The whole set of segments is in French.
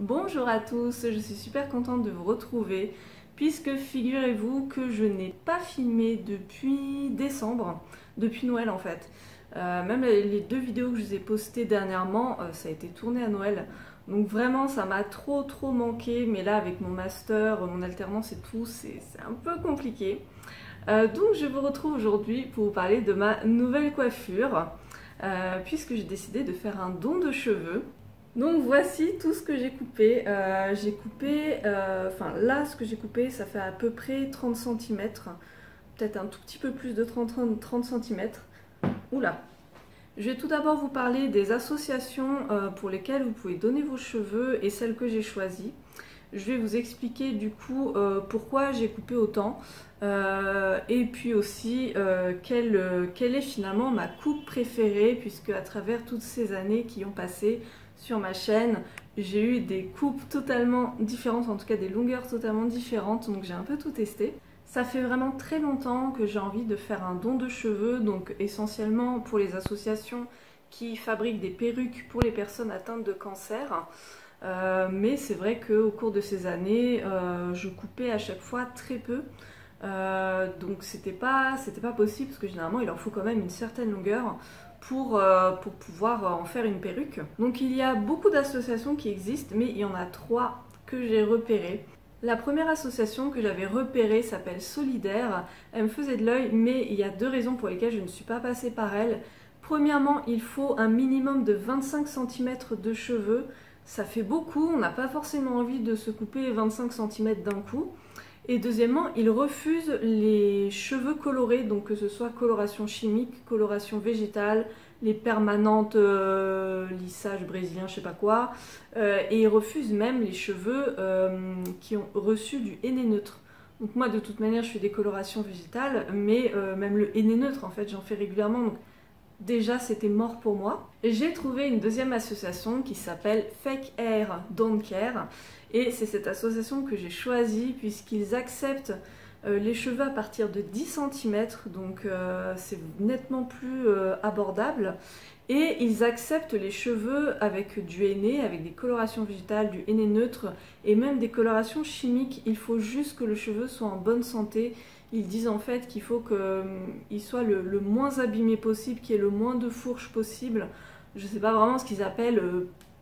Bonjour à tous, je suis super contente de vous retrouver puisque figurez-vous que je n'ai pas filmé depuis décembre, depuis Noël en fait. Euh, même les deux vidéos que je vous ai postées dernièrement, euh, ça a été tourné à Noël. Donc vraiment ça m'a trop trop manqué, mais là avec mon master, mon alternance et tout, c'est un peu compliqué. Euh, donc je vous retrouve aujourd'hui pour vous parler de ma nouvelle coiffure, puisque j'ai décidé de faire un don de cheveux. Donc voici tout ce que j'ai coupé. Euh, j'ai coupé, euh, enfin là ce que j'ai coupé ça fait à peu près 30 cm, peut-être un tout petit peu plus de 30, 30, cm. Oula Je vais tout d'abord vous parler des associations euh, pour lesquelles vous pouvez donner vos cheveux et celles que j'ai choisies. Je vais vous expliquer du coup pourquoi j'ai coupé autant et puis aussi quelle, quelle est finalement ma coupe préférée puisque à travers toutes ces années qui ont passé, sur ma chaîne. J'ai eu des coupes totalement différentes, en tout cas des longueurs totalement différentes, donc j'ai un peu tout testé. Ça fait vraiment très longtemps que j'ai envie de faire un don de cheveux, donc essentiellement pour les associations qui fabriquent des perruques pour les personnes atteintes de cancer. Euh, mais c'est vrai qu'au cours de ces années, euh, je coupais à chaque fois très peu. Euh, donc c'était pas, pas possible parce que généralement il leur faut quand même une certaine longueur pour, euh, pour pouvoir en faire une perruque. Donc il y a beaucoup d'associations qui existent, mais il y en a trois que j'ai repérées. La première association que j'avais repérée s'appelle Solidaire. Elle me faisait de l'œil, mais il y a deux raisons pour lesquelles je ne suis pas passée par elle. Premièrement, il faut un minimum de 25 cm de cheveux. Ça fait beaucoup, on n'a pas forcément envie de se couper 25 cm d'un coup. Et deuxièmement, ils refusent les cheveux colorés, donc que ce soit coloration chimique, coloration végétale, les permanentes euh, lissage brésilien, je sais pas quoi. Euh, et ils refusent même les cheveux euh, qui ont reçu du henné neutre. Donc moi, de toute manière, je fais des colorations végétales, mais même le henné neutre, en fait, j'en fais régulièrement. Déjà, c'était mort pour moi. J'ai trouvé une deuxième association qui s'appelle Fake Hair Don't et c'est cette association que j'ai choisie puisqu'ils acceptent euh, les cheveux à partir de 10 cm, donc euh, c'est nettement plus euh, abordable. Et ils acceptent les cheveux avec du henné, avec des colorations végétales, du henné neutre et même des colorations chimiques. Il faut juste que le cheveu soit en bonne santé. Ils disent en fait qu'il faut qu'il soit le, moins abîmé possible, qu'il y ait le moins de fourches possible. Je ne sais pas vraiment ce qu'ils appellent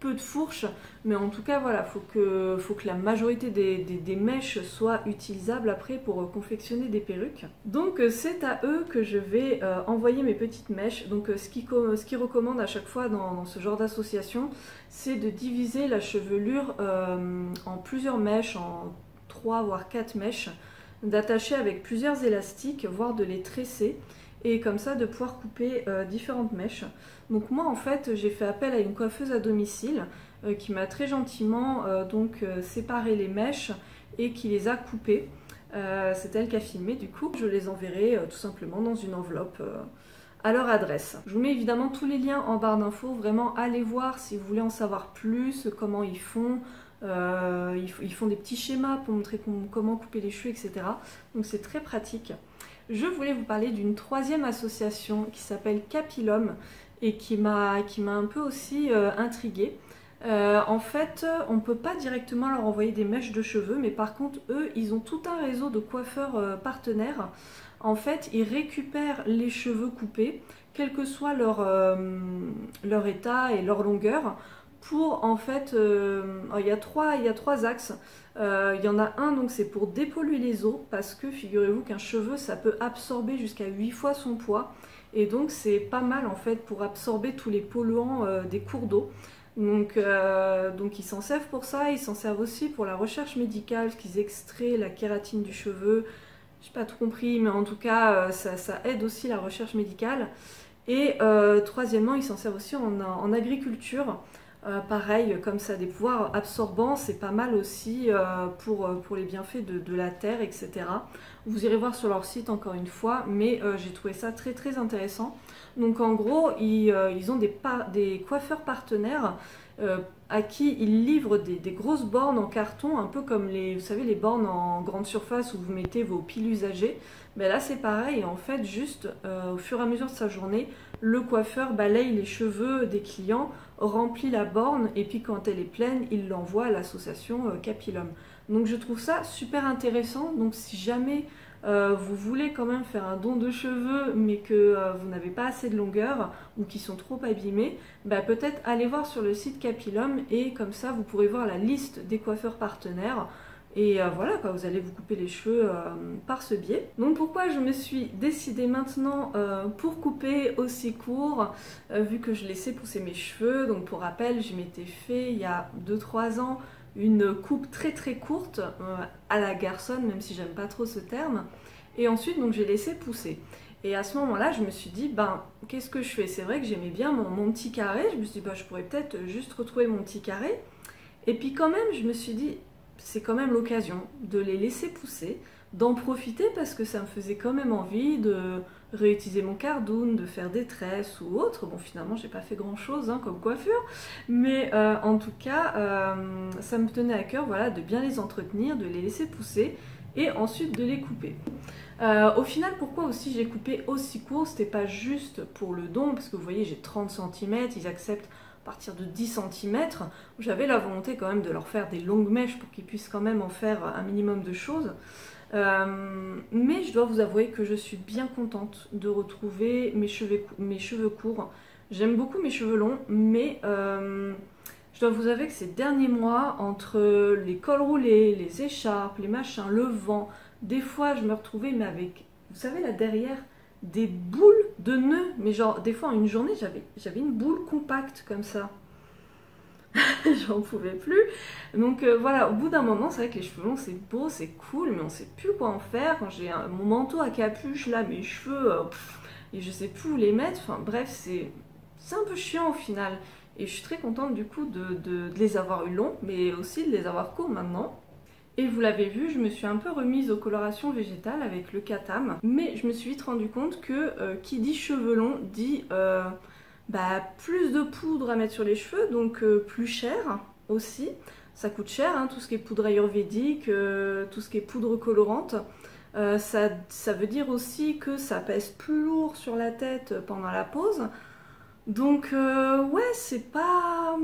peu de fourches, mais en tout cas voilà, faut que, la majorité des, mèches soient utilisables après pour euh, confectionner des perruques. Donc euh, c'est à eux que je vais euh, envoyer mes petites mèches. Donc ce qu'ils ce qui recommandent à chaque fois dans, ce genre d'association, c'est de diviser la chevelure en plusieurs mèches, en 3 voire 4 mèches, d'attacher avec plusieurs élastiques, voire de les tresser et comme ça de pouvoir couper euh, différentes mèches. Donc moi en fait j'ai fait appel à une coiffeuse à domicile euh, qui m'a très gentiment euh, donc séparé les mèches et qui les a coupées. C'est elle qui a filmé du coup. Je les enverrai tout simplement dans une enveloppe à leur adresse. Je vous mets évidemment tous les liens en barre d'infos. Vraiment allez voir si vous voulez en savoir plus, comment ils font. ils, font des petits schémas pour montrer comment couper les cheveux, etc. Donc c'est très pratique je voulais vous parler d'une troisième association qui s'appelle Capilum et qui m'a un peu aussi euh, intriguée. Euh, en fait, on ne peut pas directement leur envoyer des mèches de cheveux, mais par contre, eux, ils ont tout un réseau de coiffeurs euh, partenaires. En fait, ils récupèrent les cheveux coupés, quel que soit leur, état et leur longueur, pour en fait, il, y il y a trois axes. Euh, il y en a un, donc c'est pour dépolluer les os, parce que figurez-vous qu'un cheveu, ça peut absorber jusqu'à 8 fois son poids. Et donc c'est pas mal en fait pour absorber tous les polluants euh, des cours d'eau. Donc, euh, donc ils s'en servent pour ça, ils s'en servent aussi pour la recherche médicale, qu'ils extraient la kératine du cheveu. J'ai pas tout compris, mais en tout cas, ça, aide aussi la recherche médicale. Et troisièmement, ils s'en servent aussi en agriculture. Euh, pareil, comme ça des pouvoirs absorbants, c'est pas mal aussi euh, pour, euh, pour les bienfaits de, la terre, etc. Vous irez voir sur leur site encore une fois, mais j'ai trouvé ça très très intéressant. Donc en gros, ils, ont des, des, coiffeurs partenaires à qui ils livrent des, grosses bornes en carton, un peu comme les, vous savez, les bornes en grande surface où vous mettez vos piles usagées. Mais là c'est pareil, en fait, juste au fur et à mesure de sa journée, le coiffeur balaye les cheveux des clients, remplit la borne et puis quand elle est pleine, il l'envoie à l'association euh, Capilum. Donc je trouve ça super intéressant. Donc si jamais euh, vous voulez quand même faire un don de cheveux mais que euh, vous n'avez pas assez de longueur ou qui sont trop abîmés, bah, peut-être allez voir sur le site Capilum et comme ça vous pourrez voir la liste des coiffeurs partenaires. Et euh, voilà, quoi, vous allez vous couper les cheveux par ce biais. Donc pourquoi je me suis décidée maintenant pour couper aussi court, vu que je laissais pousser mes cheveux? Donc pour rappel, je m'étais fait il y a 2-3 ans une coupe très très courte euh, à la garçonne, même si j'aime pas trop ce terme. Et ensuite, donc j'ai laissé pousser. Et à ce moment-là, je me suis dit, ben, qu'est-ce que je fais? C'est vrai que j'aimais bien mon, petit carré. Je me suis dit, ben, je pourrais peut-être juste retrouver mon petit carré. Et puis quand même, je me suis dit, c'est quand même l'occasion de les laisser pousser, d'en profiter parce que ça me faisait quand même envie de réutiliser mon cardoon, de faire des tresses ou autre. Bon, finalement, j'ai pas fait grand chose hein, comme coiffure, mais euh, en tout cas, euh, ça me tenait à cœur voilà, de bien les entretenir, de les laisser pousser et ensuite de les couper. Euh, au final, pourquoi aussi j'ai coupé aussi court C'était pas juste pour le don, parce que vous voyez, j'ai 30 cm, ils acceptent à partir de 10 cm. J'avais la volonté quand même de leur faire des longues mèches pour qu'ils puissent quand même en faire un minimum de choses. Euh, mais je dois vous avouer que je suis bien contente de retrouver mes cheveux, courts. J'aime beaucoup mes cheveux longs, mais euh, je dois vous avouer que ces derniers mois, entre les cols roulés, les écharpes, les machins, le vent, des fois je me retrouvais mais avec, vous savez là derrière, des boules de nœuds. Mais genre, des fois en une journée, j'avais une boule compacte comme ça. j'en pouvais plus. Donc euh, voilà, au bout d'un moment, c'est vrai que les cheveux longs, c'est beau, c'est cool, mais on sait plus quoi en faire. Quand j'ai mon manteau à capuche, là, mes cheveux, euh, et je sais plus où les mettre. Enfin bref, c'est un peu chiant au final. Et je suis très contente du coup de, les avoir eu longs, mais aussi de les avoir courts maintenant. Et vous l'avez vu, je me suis un peu remise aux colorations végétales avec le Katam. Mais je me suis vite rendu compte que euh, qui dit cheveux longs dit bah, plus de poudre à mettre sur les cheveux, donc euh, plus cher aussi. Ça coûte cher, hein, tout ce qui est poudre ayurvédique, euh, tout ce qui est poudre colorante. Euh, ça, veut dire aussi que ça pèse plus lourd sur la tête pendant la pause. Donc ouais, c'est pas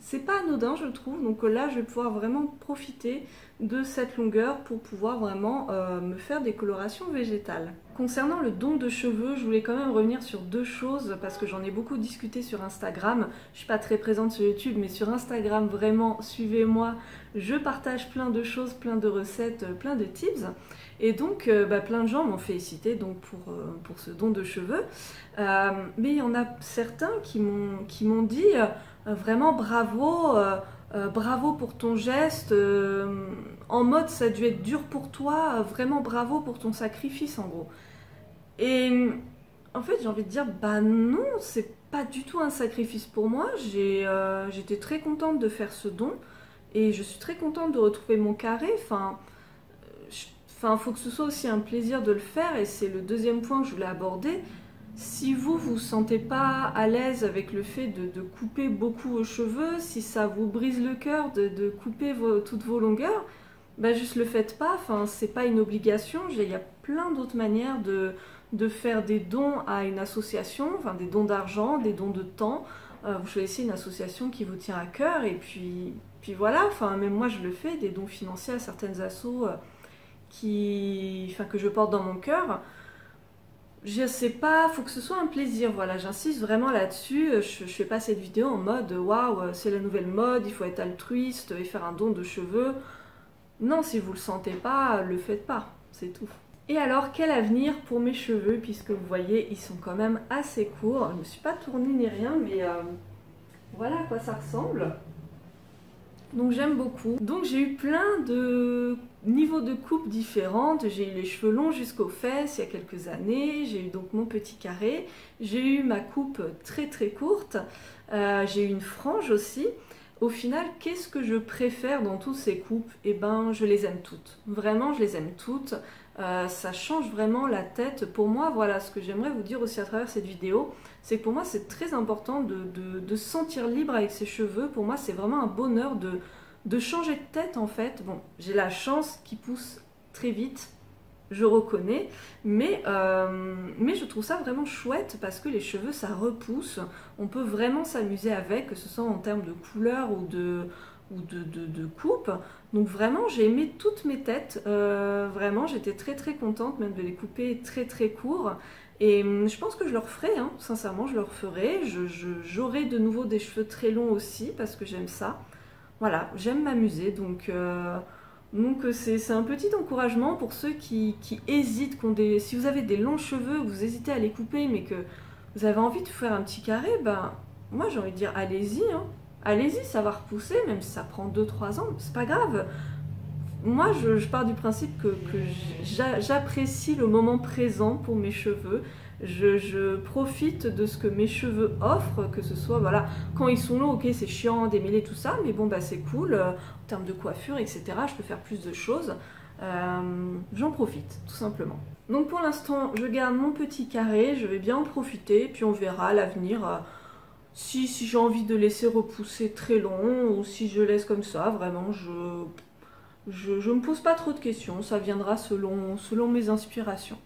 c'est pas anodin je trouve. Donc là, je vais pouvoir vraiment profiter de cette longueur pour pouvoir vraiment me faire des colorations végétales. Concernant le don de cheveux, je voulais quand même revenir sur deux choses parce que j'en ai beaucoup discuté sur Instagram. Je suis pas très présente sur YouTube, mais sur Instagram, vraiment, suivez-moi. Je partage plein de choses, plein de recettes, plein de tips. Et donc, euh, bah, plein de gens m'ont félicité donc, pour, euh, ce don de cheveux. Euh, mais il y en a certains qui m'ont dit vraiment bravo. Bravo pour ton geste, en mode ça a dû être dur pour toi, vraiment bravo pour ton sacrifice en gros. Et en fait, j'ai envie de dire, bah non, c'est pas du tout un sacrifice pour moi. Euh, j'étais très contente de faire ce don et je suis très contente de retrouver mon carré. Enfin, enfin, faut que ce soit aussi un plaisir de le faire et c'est le deuxième point que je voulais aborder. Si vous vous sentez pas à l'aise avec le fait de, couper beaucoup vos cheveux, si ça vous brise le cœur de, couper toutes vos longueurs, bah juste le faites pas. Enfin, c'est pas une obligation. Il y a plein d'autres manières de faire des dons à une association, enfin des dons d'argent, des dons de temps. Euh, vous choisissez une association qui vous tient à cœur et puis, puis voilà, enfin même moi je le fais, des dons financiers à certaines assos euh, qui, enfin, que je porte dans mon cœur. Je sais pas, faut que ce soit un plaisir, voilà, j'insiste vraiment là-dessus. Je, je fais pas cette vidéo en mode waouh, c'est la nouvelle mode, il faut être altruiste et faire un don de cheveux. Non, si vous le sentez pas, le faites pas, c'est tout. Et alors, quel avenir pour mes cheveux Puisque vous voyez, ils sont quand même assez courts. Je me suis pas tournée ni rien, mais euh, voilà à quoi ça ressemble. Donc j'aime beaucoup. Donc j'ai eu plein de niveaux de coupe différentes. J'ai eu les cheveux longs jusqu'aux fesses il y a quelques années. J'ai eu donc mon petit carré. J'ai eu ma coupe très très courte. Euh, j'ai eu une frange aussi. Au final, qu'est-ce que je préfère dans toutes ces coupes? Eh ben, je les aime toutes. Vraiment, je les aime toutes. Euh, ça change vraiment la tête. Pour moi, voilà, ce que j'aimerais vous dire aussi à travers cette vidéo, c'est que pour moi, c'est très important de, se sentir libre avec ses cheveux. Pour moi, c'est vraiment un bonheur de, changer de tête, en fait. Bon, j'ai la chance qu'ils poussent très vite. je reconnais, mais, euh, mais je trouve ça vraiment chouette parce que les cheveux ça repousse, on peut vraiment s'amuser avec, que ce soit en termes de couleur ou de, ou de, coupe. Donc vraiment j'ai aimé toutes mes têtes, euh, vraiment j'étais très très contente même de les couper très très courts. Et hum, je pense que je le referai, hein. sincèrement je le referai. J'aurai de nouveau des cheveux très longs aussi parce que j'aime ça. Voilà, j'aime m'amuser donc... Euh, donc euh, c'est un petit encouragement pour ceux qui, hésitent, si vous avez des longs cheveux, vous hésitez à les couper, mais que vous avez envie de faire un petit carré, ben moi j'ai envie de dire allez-y, hein. allez-y, ça va repousser, même si ça prend 2-3 ans, c'est pas grave. Moi je, pars du principe que j'apprécie le moment présent pour mes cheveux, je, profite de ce que mes cheveux offrent, que ce soit, voilà, quand ils sont longs, ok, c'est chiant, démêler tout ça, mais bon, bah c'est cool, euh, en termes de coiffure, etc., je peux faire plus de choses. Euh, j'en profite, tout simplement. Donc pour l'instant, je garde mon petit carré, je vais bien en profiter, puis on verra à l'avenir euh, si, si j'ai envie de laisser repousser très long, ou si je laisse comme ça, vraiment, je... Je ne me pose pas trop de questions, ça viendra selon, selon mes inspirations.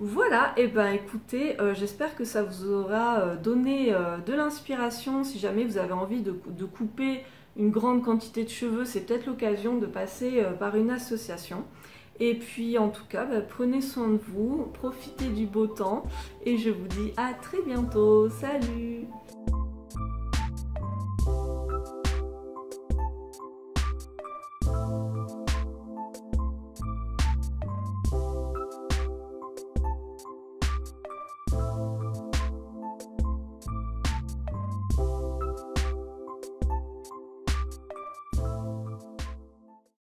Voilà, et eh ben écoutez, euh, j'espère que ça vous aura euh, donné euh, de l'inspiration. Si jamais vous avez envie de, couper une grande quantité de cheveux, c'est peut-être l'occasion de passer par une association. Et puis en tout cas, bah, prenez soin de vous, profitez du beau temps et je vous dis à très bientôt. Salut